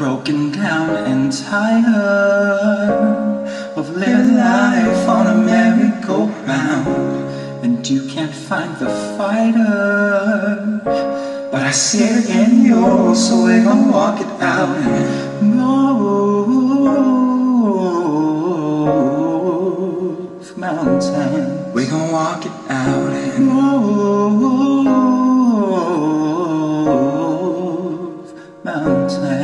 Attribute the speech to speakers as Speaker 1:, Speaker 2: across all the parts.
Speaker 1: broken down and tired of living life on a merry-go-round, and you can't find the fighter. But I see it in you, so we're gonna walk it out and move mountains. We're gonna walk it out and move mountains.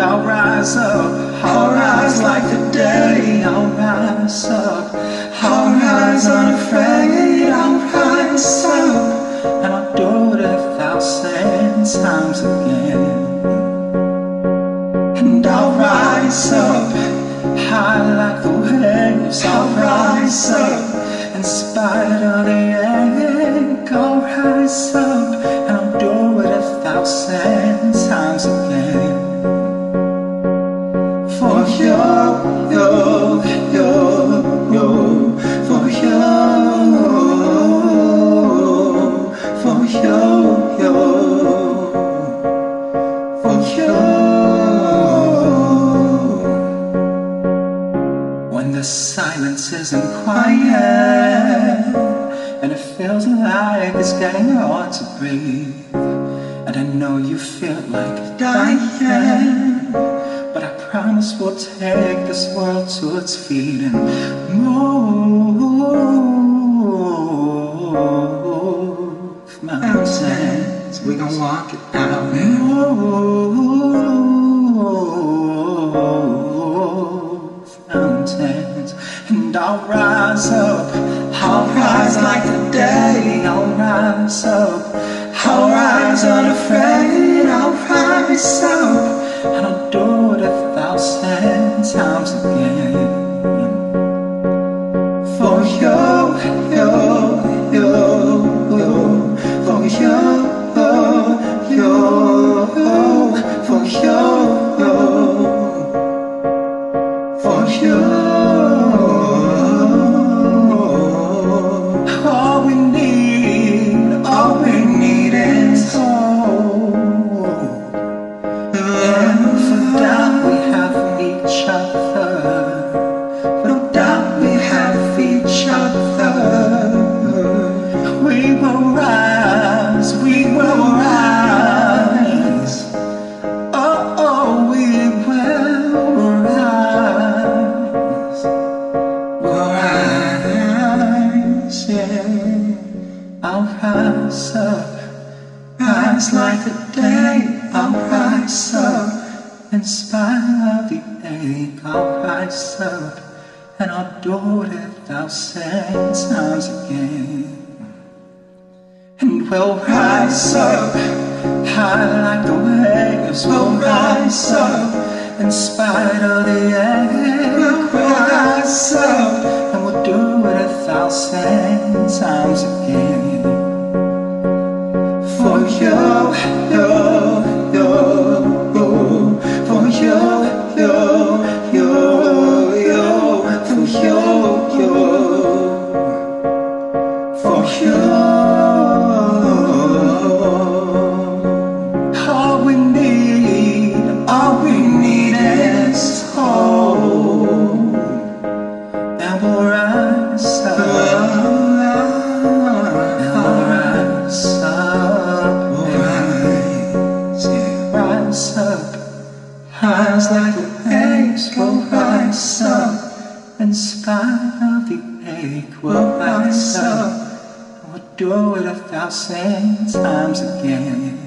Speaker 1: I'll rise up, I'll rise like the day, I'll rise up, I'll rise unafraid, I'll rise up, and I'll do it a thousand times again. And I'll rise up, high like the waves, I'll rise up, in spite of the the silence isn't quiet and it feels like it's getting hard to breathe, and I know you feel like dying. But I promise we'll take this world to its feet and move mountains. We gon' walk it out move And I'll rise up, I'll rise like the day. I'll rise up, I'll rise unafraid. I'll rise Rise like the day, I'll rise up. In spite of the ache, I'll rise up. And I'll do it a thousand times again. And we'll rise up, high like the waves. We'll rise up, in spite of the ache. We'll rise up, and we'll do it a thousand times again. All we need is hope. And we'll rise up. And we'll rise up. Rise, yeah. rise up. Rise like the waves. We'll rise up. In spite of the ache, we'll rise up. We'll do it a thousand times again.